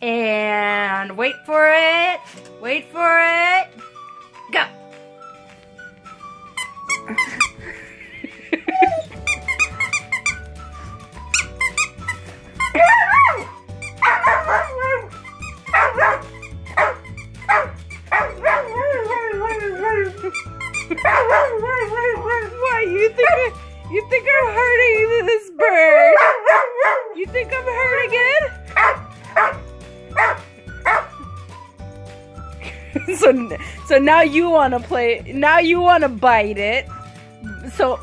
And wait for it. Wait for it. Go. Why you think you think I'm hurting this bird? You think I'm hurting so so now you want to play. Now you want to bite it. So,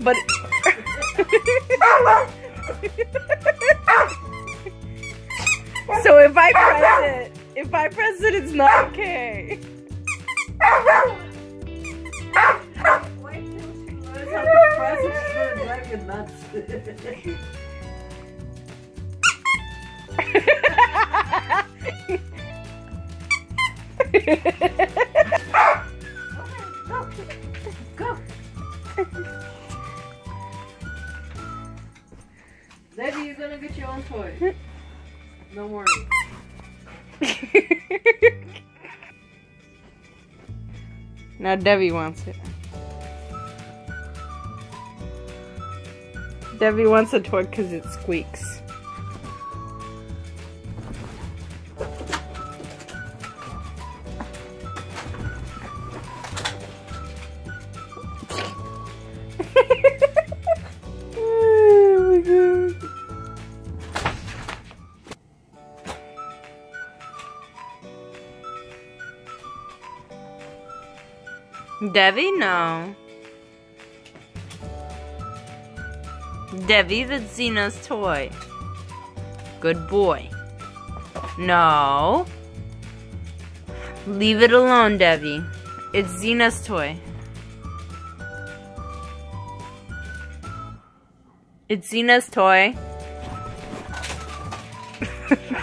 but. so if I press it, if I press it, it's not okay. Wait. Go, now Debbie wants it. Debbie wants a toy because it squeaks. Debbie, no. Debbie, that's Xena's toy. Good boy. No. Leave it alone, Debbie. It's Xena's toy. It's Xena's toy.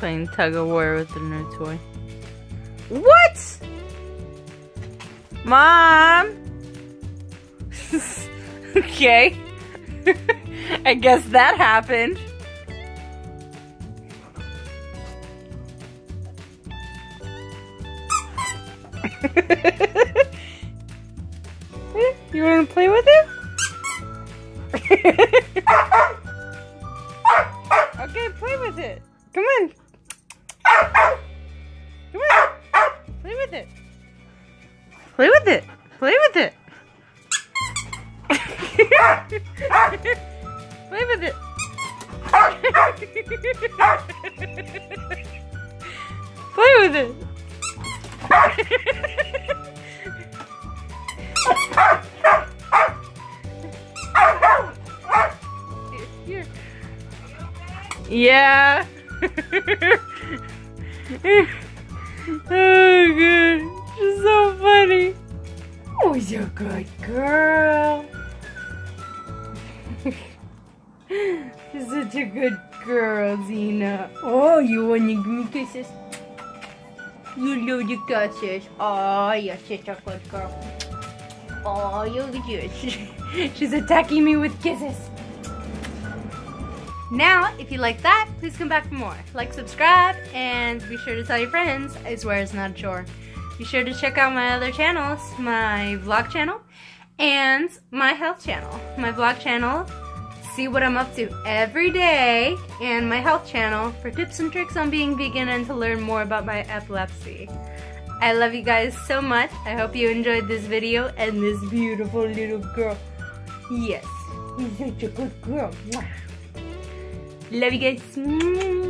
Playing tug of war with the new toy. What? Mom? okay. I guess that happened. you want to play with it? okay, play with it. Come on. Come on. Play with it. Play with it. Play with it. Play with it. Play with it. Here. Yeah. oh, good. She's so funny. Oh, you're a good girl. She's such a good girl, Xena. Oh, you want to give me kisses? You love the kisses. Oh, you're such a good girl. Oh, you're good. She's attacking me with kisses. Now, if you like that, please come back for more. Like, subscribe, and be sure to tell your friends. I swear it's not a chore. Be sure to check out my other channels, my vlog channel and my health channel. My vlog channel, see what I'm up to every day, and my health channel for tips and tricks on being vegan and to learn more about my epilepsy. I love you guys so much. I hope you enjoyed this video and this beautiful little girl. Yes, you're such a good girl. Love you guys.